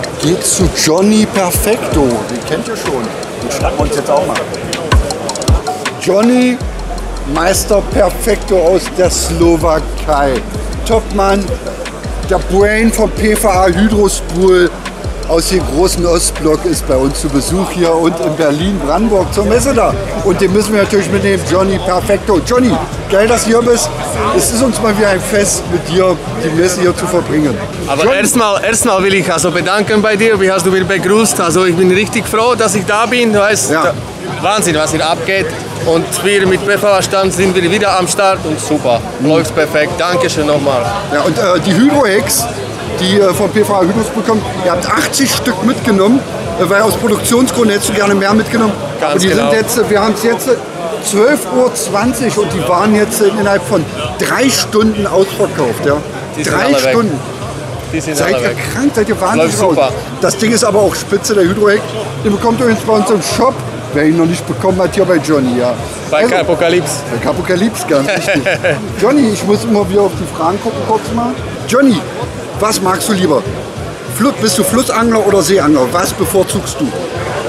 Ab geht's zu Johnny Perfecto. Den kennt ihr schon. Den schnappen wir uns jetzt auch mal. Johnny Meister Perfecto aus der Slowakei. Topmann, der Brain vom PVA Hydrospool aus dem großen Ostblock ist bei uns zu Besuch hier und in Berlin, Brandenburg zur Messe da. Und den müssen wir natürlich mitnehmen, Johnny Perfecto. Johnny, geil, dass du hier bist. Es ist uns mal wieder ein Fest, mit dir die Messe hier zu verbringen. Aber erstmal erstmal will ich also bedanken bei dir, wie hast du mich begrüßt. Also ich bin richtig froh, dass ich da bin. Du weißt, Ja. Wahnsinn, was hier abgeht. Und wir mit PVA-Stand sind wir wieder am Start und super, läuft perfekt. Dankeschön nochmal. Ja, und äh, die Hydrohex, die äh, vom PVA Hydros bekommen, ihr habt 80 Stück mitgenommen, äh, weil aus Produktionsgründen hättest du gerne mehr mitgenommen. Ganz Aber die genau. sind jetzt, äh, wir haben es jetzt äh, 12.20 Uhr und die waren jetzt äh, innerhalb von drei Stunden ausverkauft. Ja. Die Drei. Stunden. Die sind Seid ihr weg. krank, seid ihr wahnsinnig Läuft super. raus. Das Ding ist aber auch spitze, der Hydrohex. Den bekommt ihr übrigens bei uns im Shop. Wer ihn noch nicht bekommen hat, hier bei Johnny. Ja. Bei Also, Apokalypse. bei Kapokalypse, ganz wichtig. Johnny, ich muss immer wieder auf die Fragen gucken, kurz mal. Johnny, was magst du lieber? Bist du Flussangler oder Seeangler? Was bevorzugst du?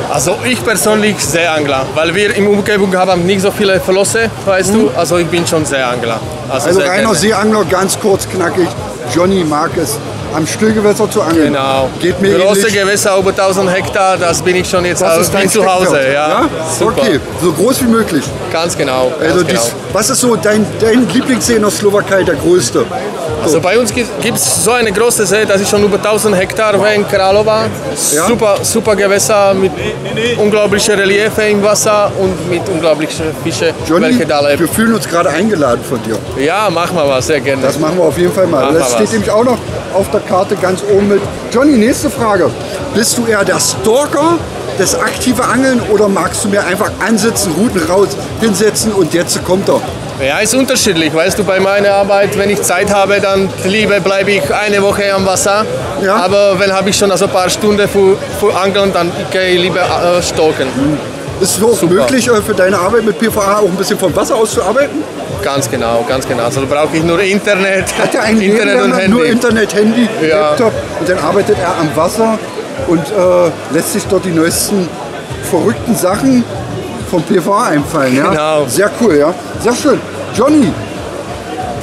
Also ich persönlich Seeangler, weil wir im Umgebung haben nicht so viele Flosse, weißt du. Also ich bin schon Seeangler. Also sehr reiner gerne. Seeangler, ganz kurz, knackig. Johnny mag es, am Stillgewässer zu angeln. Genau. Geht mir Große ähnlich. Gewässer über 1000 Hektar, das bin ich schon jetzt Das ist dein zu Hause. Ja, Super. Okay, so groß wie möglich. Ganz genau. Ganz Also genau. dies, was ist so dein, dein Lieblingssee in der Slowakei, der größte? Also bei uns gibt es so eine große See, das ist schon über 1000 Hektar in Kralova. Ja. Super, super Gewässer mit unglaublichen Reliefe im Wasser und mit unglaublichen Fischen, Johnny, welche da leben. wir fühlen uns gerade eingeladen von dir. Ja, machen wir was, sehr gerne. Das machen wir auf jeden Fall mal. Machen Das steht nämlich auch noch auf der Karte ganz oben mit. Johnny, nächste Frage. Bist du eher der Stalker, das aktive Angeln oder magst du mir einfach ansitzen, Routen raus, hinsetzen und jetzt kommt er? Ja, ist unterschiedlich. Weißt du, bei meiner Arbeit, wenn ich Zeit habe, dann lieber bleibe ich eine Woche am Wasser. Ja. Aber wenn habe ich schon also ein paar Stunden für, für Angeln, dann gehe ich lieber äh, stoken. Ist es auch Super. möglich äh, für deine Arbeit mit PVA auch ein bisschen vom Wasser aus zu arbeiten? Ganz genau, ganz genau. Also brauche ich nur Internet, Hat er ein Internet und Handy. nur Internet, Handy, Ja. Laptop und dann arbeitet er am Wasser und äh, lässt sich dort die neuesten verrückten Sachen vom PVA einfallen. Ja? Genau. Sehr cool, ja. Sehr schön. Johnny,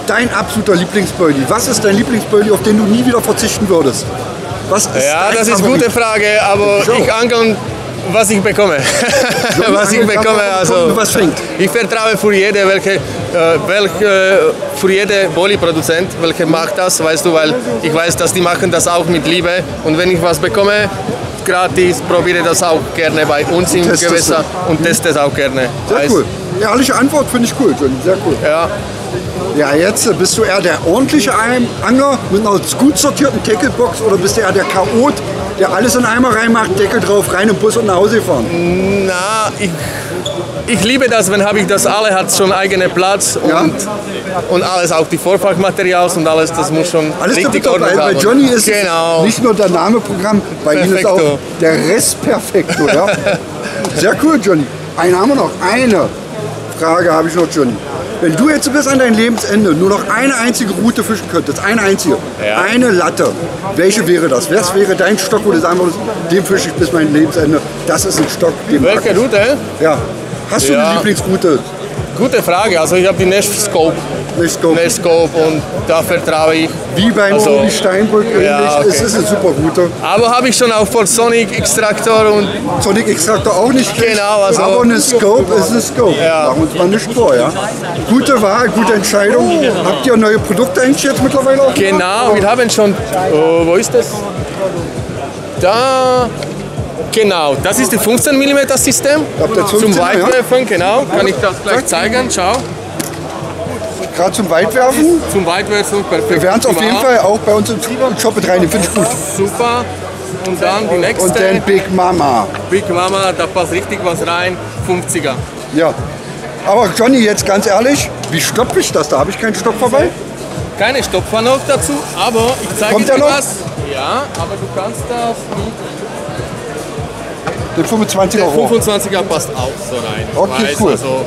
dein absoluter Lieblingsbirdie. Was ist dein Lieblingsbirdie, auf den du nie wieder verzichten würdest? Was ist Ja, das ist eine gute Frage, aber So. ich angel, was ich bekomme. was ich bekomme, also ich vertraue für jede, welche, äh, welche für jede Bolli-Produzent, welche macht das, weißt du, weil ich weiß, dass die machen das auch mit Liebe und wenn ich was bekomme, gratis, probiere das auch gerne bei uns im Testest Gewässer und teste es auch gerne. Sehr Weißt- cool. Ehrliche Antwort finde ich cool. Sehr cool. Ja, Ja, jetzt äh, bist du eher der ordentliche Angler mit einer gut sortierten Tacklebox oder bist du eher der Chaot, der alles in Eimer reinmacht, Deckel drauf, rein im Bus und nach Hause gefahren? na, ich, ich liebe das, wenn habe ich das alle hat schon eigenen Platz und, Ja. und alles, auch die Vorfachmaterials und alles, das muss schon Alles richtig Ordnung bei, bei. Johnny ist genau. nicht nur der Name Programm, bei ihm ist auch Perfekto. der Rest perfekto. Ja? Sehr cool, Johnny. Einen haben wir noch. Eine Frage habe ich noch, Johnny. Wenn du jetzt bis an dein Lebensende nur noch eine einzige Route fischen könntest, eine einzige, Ja. eine Latte, welche wäre das? Was wäre dein Stock, wo du sagen würdest, den fische ich bis mein Lebensende? Das ist ein Stock, den mag Welche ich. Route? Ja. Hast du Ja. eine Lieblingsroute? Gute Frage. Also ich habe die Nash Scope, Nicht Scope. Nash Scope und da vertraue ich. Wie beim Also- Uli Steinbrück ähnlich. Ja, okay. Es ist eine super Route. Aber habe ich schon auch von Sonic Extractor und Sonic Extractor auch nicht. Genau, also- aber eine Scope ist eine Scope. Ja. Machen uns mal nicht vor, ja. Gute Wahl, gute Entscheidung. Habt ihr neue Produkte eigentlich jetzt mittlerweile auch? genau, wir haben schon. Oh, wo ist das? Da. Genau, das ist das 15 mm System zum 15er, ja? Weitwerfen, genau. Kann ich das gleich zeigen? Schau. Gerade zum Weitwerfen. Zum Weitwerfen perfekt. Wir werden es auf jeden Fall auch bei uns im Shop mit rein. Den finde ich gut. Super. Und dann die nächste. Und dann Big Mama. Big Mama, da passt richtig was rein. 50er. Ja. Aber Johnny, jetzt ganz ehrlich, wie stoppe ich das? Da habe ich keinen Stopp vorbei. Keine Stopfer noch dazu, aber ich zeige dir noch? was. Ja, aber du kannst das mit Den 25 der Euro. 25er passt auch so rein. Okay, cool. Also,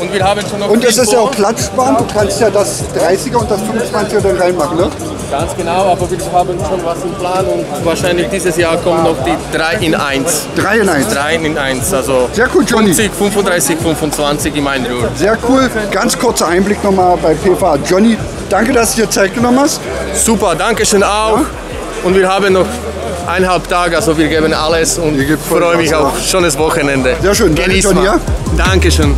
und wir haben schon noch Und es ist ja auch platzsparend. Du kannst ja das 30er und das 25er dann reinmachen, ne? Ganz genau, aber wir haben schon was im Plan und wahrscheinlich dieses Jahr kommen noch die 3 in 1. 3 in 1. 3 in 1, also Sehr cool, Johnny. 50, 35, 25 im Eindruck. Sehr cool. Ganz kurzer Einblick nochmal bei PFA. Johnny, danke, dass du dir Zeit genommen hast. Super, danke schön auch. Und wir haben noch eineinhalb Tage, also wir geben alles und gebt freue mich auf schönes Wochenende. Sehr schön, danke, Genieß? Dankeschön.